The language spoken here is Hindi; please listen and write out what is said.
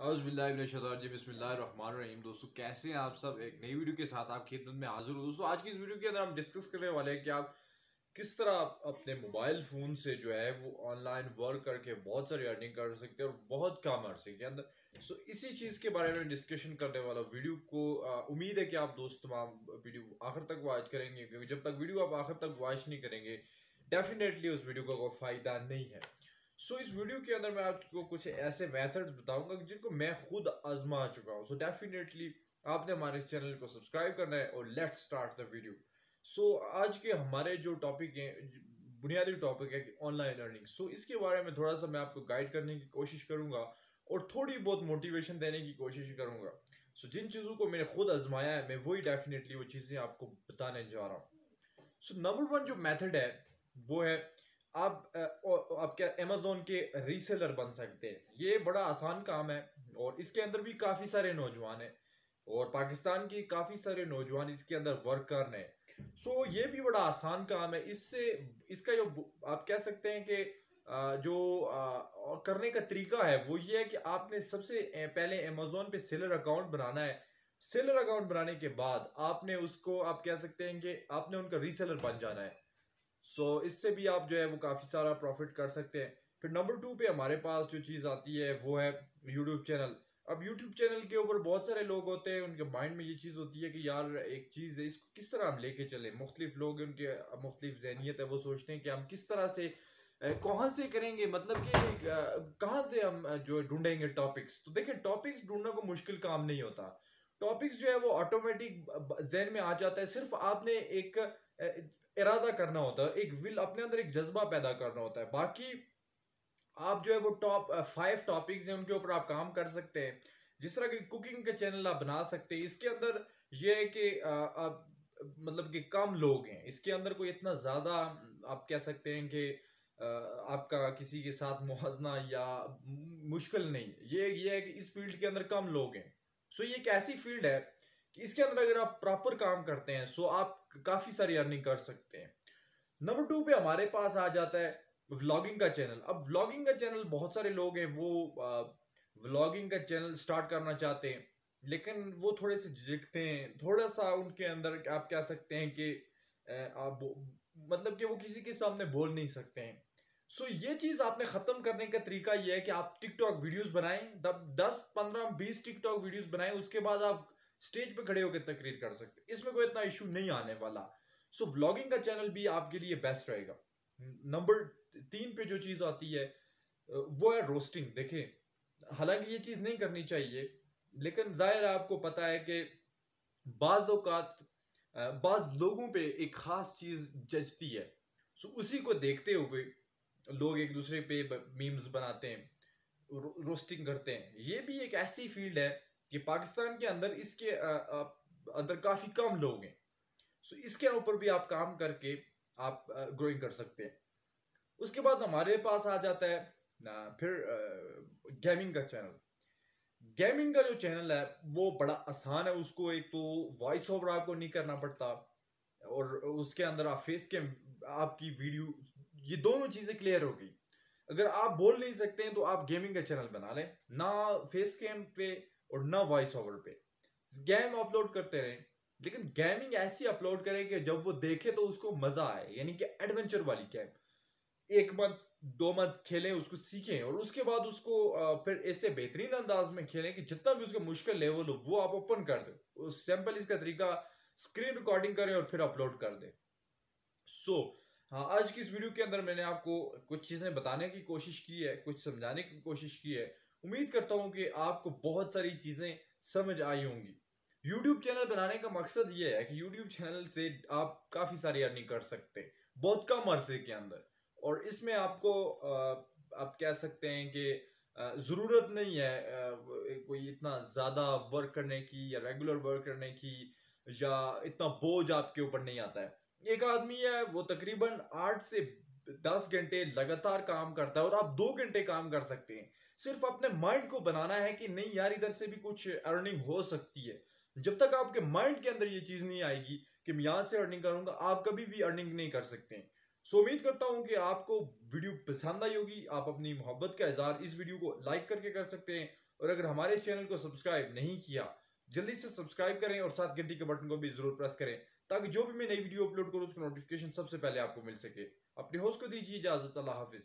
बिस्मिल्लाहिर्रहमानिर्रहीम दोस्तों, कैसे हैं आप सब? एक नई वीडियो के साथ आपकी खिदमत में हाजिर हो। दोस्तों, आज की इस वीडियो के अंदर हम डिस्कस करने वाले हैं कि आप किस तरह आप अपने मोबाइल फ़ोन से जो है वो ऑनलाइन वर्क करके बहुत सारी अर्निंग कर सकते हैं और बहुत कम अरसे के अंदर सो इसी चीज़ के बारे में डिस्कशन करने वाला वीडियो को उम्मीद है कि आप दोस्त तमाम वीडियो आखिर तक वॉच करेंगे, क्योंकि जब तक वीडियो आप आखिर तक वॉच नहीं करेंगे डेफिनेटली उस वीडियो का कोई फ़ायदा नहीं है। सो so, इस वीडियो के अंदर मैं आपको कुछ ऐसे मेथड्स बताऊँगा जिनको मैं खुद आजमा चुका हूँ। सो डेफिनेटली आपने हमारे चैनल को सब्सक्राइब करना है और let start the video so आज के हमारे जो टॉपिक हैं बुनियादी टॉपिक है ऑनलाइन लर्निंग सो इसके बारे में थोड़ा सा मैं आपको गाइड करने की कोशिश करूँगा और थोड़ी बहुत मोटिवेशन देने की कोशिश करूँगा। सो so, जिन चीज़ों को मैंने खुद आजमाया है मैं वही डेफिनेटली वो चीज़ें आपको बताने जा रहा हूँ। सो नंबर वन जो मेथड है वो है आप आप क्या अमेजोन के रीसेलर बन सकते हैं। ये बड़ा आसान काम है और इसके अंदर भी काफ़ी सारे नौजवान हैं और पाकिस्तान के काफ़ी सारे नौजवान इसके अंदर वर्क कर रहे हैं। सो ये भी बड़ा आसान काम है। इससे, इसका जो आप कह सकते हैं कि जो करने का तरीका है, वो ये है कि आपने सबसे पहले अमेजोन पे सेलर अकाउंट बनाना है। सेलर अकाउंट बनाने के बाद आपने उसको, आप कह सकते हैं कि आपने उनका रीसेलर बन जाना है। सो so, इससे भी आप जो है वो काफ़ी सारा प्रॉफिट कर सकते हैं। फिर नंबर टू पे हमारे पास जो चीज़ आती है वो है यूट्यूब चैनल अब यूट्यूब चैनल के ऊपर बहुत सारे लोग होते हैं उनके माइंड में ये चीज़ होती है कि यार एक चीज़ है इसको किस तरह हम लेके चलें? मुख्तलिफ़ लोग उनके मुख्तलिफ़ जहनीत है वो सोचते हैं कि हम किस तरह से कहाँ से करेंगे? मतलब कि कहाँ से हम जो ढूंढेंगे टॉपिक्स तो देखिए टॉपिक्स ढूंढना को मुश्किल काम नहीं होता। टॉपिक्स जो है वो ऑटोमेटिक जहन में आ जाता है। सिर्फ़ आपने एक इरादा करना होता है, एक विल अपने अंदर एक जज्बा पैदा करना होता है। बाकी आप जो है वो टॉप फाइव टॉपिक्स हैं, उनके ऊपर आप काम कर सकते हैं। जिस तरह की कुकिंग के चैनल आप बना सकते हैं, इसके अंदर ये है कि आप मतलब कि कम लोग हैं। इसके अंदर कोई इतना ज़्यादा आप कह सकते हैं कि आपका किसी के साथ मुहजना या मुश्किल नहीं ये ये है कि इस फ़ील्ड के अंदर कम लोग हैं। सो ये एक ऐसी फ़ील्ड है कि इसके अंदर अगर आप प्रॉपर काम करते हैं सो आप काफ़ी सारी अर्निंग कर सकते हैं। नंबर टू पे हमारे पास आ जाता है व्लॉगिंग का चैनल अब व्लॉगिंग का चैनल बहुत सारे लोग हैं वो व्लॉगिंग का चैनल स्टार्ट करना चाहते हैं लेकिन वो थोड़े से झिझकते हैं थोड़ा सा उनके अंदर आप कह सकते हैं कि आप मतलब कि वो किसी के सामने बोल नहीं सकते हैं। सो so, ये चीज़ आपने खत्म करने का तरीका ये है कि आप टिकटॉक वीडियोस बनाएँ दस पंद्रह बीस टिकटॉक वीडियोस बनाएँ उसके बाद आप स्टेज पे खड़े होकर तकरीर कर सकते इसमें कोई इतना इशू नहीं आने वाला। सो so, व्लॉगिंग का चैनल भी आपके लिए बेस्ट रहेगा। नंबर तीन पे जो चीज़ आती है वो है रोस्टिंग। देखें हालाँकि ये चीज़ नहीं करनी चाहिए लेकिन ज़ाहिर आपको पता है कि बाज़ अवकात बाज़ लोगों पे एक ख़ास चीज़ जचती है। सो उसी को देखते हुए लोग एक दूसरे पे मीम्स बनाते हैं रो, रोस्टिंग करते हैं। ये भी एक ऐसी फ़ील्ड है कि पाकिस्तान के अंदर इसके अंदर काफ़ी कम लोग हैं। सो इसके ऊपर भी आप काम करके आप ग्रोइंग कर सकते हैं। उसके बाद हमारे पास आ जाता है, ना, फिर गेमिंग का चैनल गेमिंग का जो चैनल है, वो बड़ा आसान है। उसको एक तो वॉइस ओवर आपको नहीं करना पड़ता और उसके अंदर आप फेस कैम आपकी वीडियो ये दोनों चीज़ें क्लियर हो गई। अगर आप बोल नहीं सकते हैं तो आप गेमिंग का चैनल बना लें। ना फेस कैम पे और ना वॉइस ओवर पे। गेम अपलोड करते रहे लेकिन गेमिंग ऐसी अपलोड करें कि जब वो देखे तो उसको मज़ा आए यानी कि एडवेंचर वाली गेम एक मंथ दो मंथ खेलें उसको सीखें और उसके बाद उसको फिर ऐसे बेहतरीन अंदाज में खेलें कि जितना भी उसका मुश्किल लेवल हो वो आप ओपन कर दो। सिंपल इसका तरीका स्क्रीन रिकॉर्डिंग करें और फिर अपलोड कर दें। सो so, हाँ आज की इस वीडियो के अंदर मैंने आपको कुछ चीज़ें बताने की कोशिश की है कुछ समझाने की कोशिश की है उम्मीद करता हूँ कि आपको बहुत सारी चीज़ें समझ आई होंगी। यूट्यूब चैनल बनाने का मकसद ये है कि यूट्यूब चैनल से आप काफ़ी सारी अर्निंग कर सकते हैं, बहुत कम अरसे के अंदर। और इसमें आपको आप कह सकते हैं कि ज़रूरत नहीं है कोई इतना ज़्यादा वर्क करने की या रेगुलर वर्क करने की या इतना बोझ आपके ऊपर नहीं आता है। एक आदमी है, वो तकरीबन आठ से दस घंटे लगातार काम करता है और आप दो घंटे काम कर सकते हैं। सिर्फ़ अपने माइंड को बनाना है कि नहीं यार, इधर से भी कुछ अर्निंग हो सकती है। जब तक आपके माइंड के अंदर ये चीज़ नहीं आएगी कि मैं यहाँ से अर्निंग करूँगा, आप कभी भी अर्निंग नहीं कर सकते सो उम्मीद करता हूँ कि आपको वीडियो पसंद आई होगी। आप अपनी मोहब्बत का इजहार इस वीडियो को लाइक करके कर सकते हैं। और अगर हमारे इस चैनल को सब्सक्राइब नहीं किया जल्दी से सब्सक्राइब करें और साथ घंटी के बटन को भी ज़रूर प्रेस करें, ताकि जो भी मैं नई वीडियो अपलोड करूँ, उसका नोटिफिकेशन सबसे पहले आपको मिल सके। अपने होस्ट को दीजिए इजाज़त, अल्लाह हाफिज़।